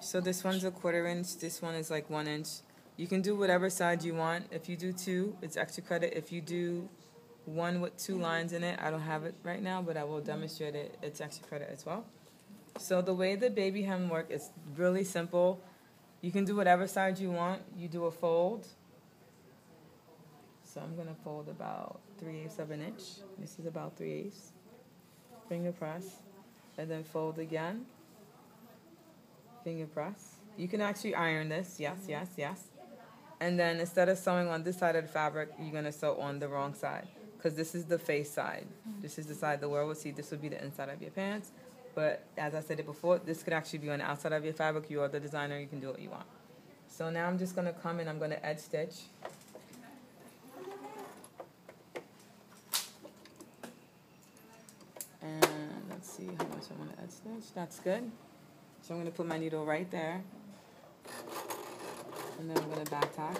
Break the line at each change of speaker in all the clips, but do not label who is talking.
So this one's a quarter inch, this one is like one inch. You can do whatever side you want. If you do two, it's extra credit. If you do one with two lines in it, I don't have it right now, but I will demonstrate it. It's extra credit as well. So the way the baby hem work is really simple. You can do whatever side you want. You do a fold. So I'm gonna fold about three eighths of an inch. This is about three eighths. Finger press, and then fold again. Finger press. You can actually iron this. Yes, yes, yes. And then instead of sewing on this side of the fabric, you're gonna sew on the wrong side because this is the face side. Mm-hmm. This is the side the world will see. This would be the inside of your pants. But as I said it before, this could actually be on the outside of your fabric. You are the designer. You can do what you want. So now I'm just gonna come and I'm gonna edge stitch. And let's see how much I want to edge stitch. That's good. So I'm going to put my needle right there. And then I'm going to back tack.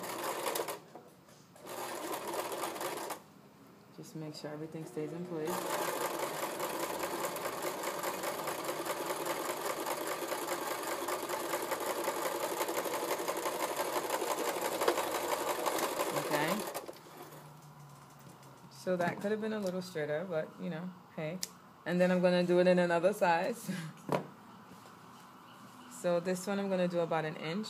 Just make sure everything stays in place. Okay. So that could have been a little straighter, but you know, hey. And then I'm gonna do it in another size. so this one I'm gonna do about an inch.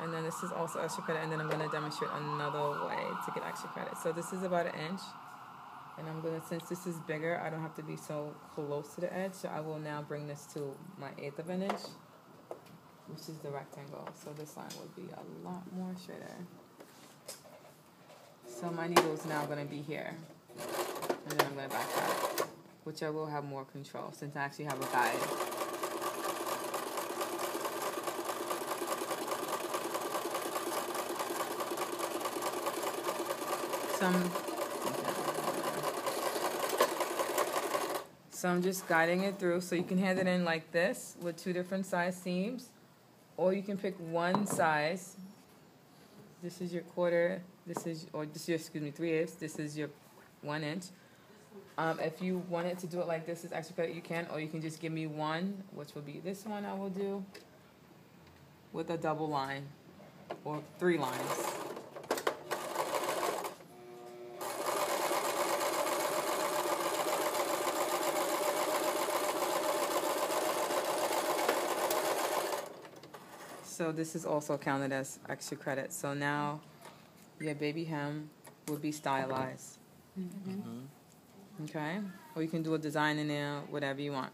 And then this is also extra credit, and then I'm gonna demonstrate another way to get extra credit. So this is about an inch. And I'm gonna, since this is bigger, I don't have to be so close to the edge, so I will now bring this to my eighth of an inch, which is the rectangle. So this line would be a lot more straighter. So my needle is now gonna be here. And then I'm gonna back that, which I will have more control since I actually have a guide. So I'm, so I'm just guiding it through. So you can hand it in like this with two different size seams, or you can pick one size. This is your quarter. This is, or this is your, excuse me, three eighths. This is your one inch. Um, if you wanted to do it like this, is extra credit, you can, or you can just give me one, which will be this one I will do with a double line or three lines. So this is also counted as extra credit. So now your baby hem will be stylized. Okay? Or you can do a design in there, whatever you want.